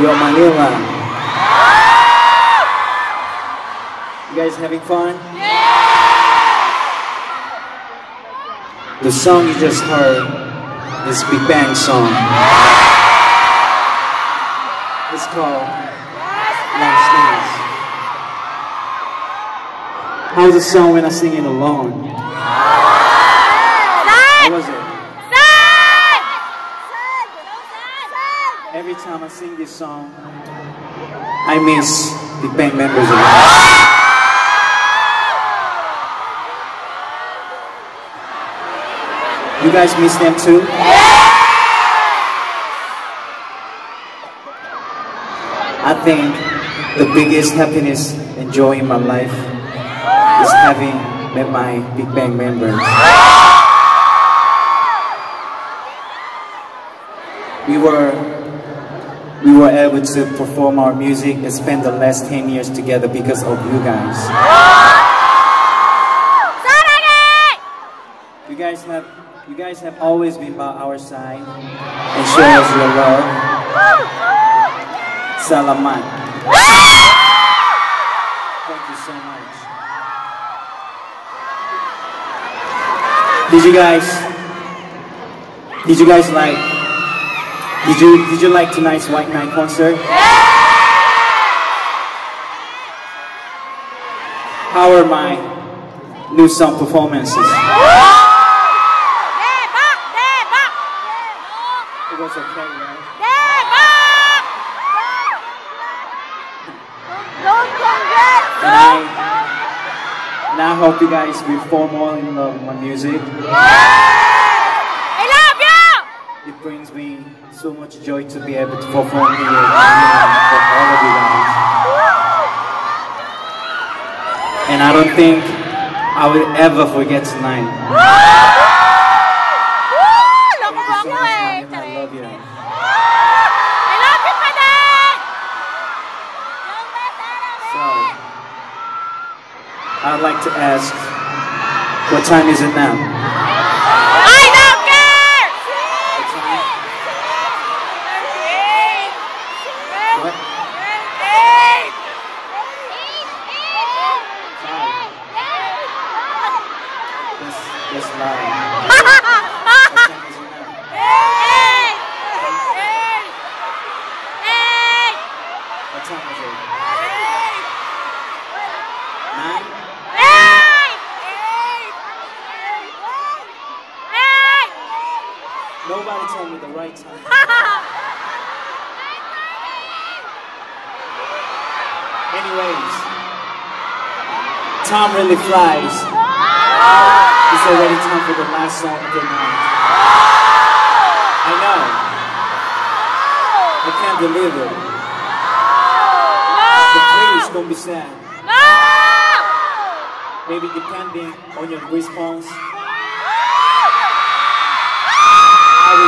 Yo Manila. You guys having fun? Yeah! The song you just heard is Big Bang song. It's called Last Dance. How's the song when I sing it alone? How was it? Every time I sing this song, I miss Big Bang members lot. You guys miss them too? I think the biggest happiness and joy in my life is having met my Big Bang members. Able to perform our music and spend the last 10 years together because of you guys. You guys have you guys have always been by our side and show us your love. Salamat. Thank you so much. Did you guys Did you guys like Did you did you like tonight's White Night concert? Yeah! How are my new song performances? It was okay, right? And I, and I hope you guys will fall more in love with my music. It brings me so much joy to be able to perform here for all of you guys. And I don't think I will ever forget tonight. Thank you so much, man, and I love you. So, I'd like to ask, what time is it now? What time? What? That's, that's loud. What time is it now? What time is it? Nine? Nobody told me the right time. Anyways, time really flies. It's already time for the last song of the night. I know. I can't believe it. But please don't be sad. Maybe depending on your response,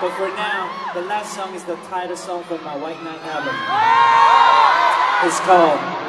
But for now, the last song is the title song from my White Night album. It's called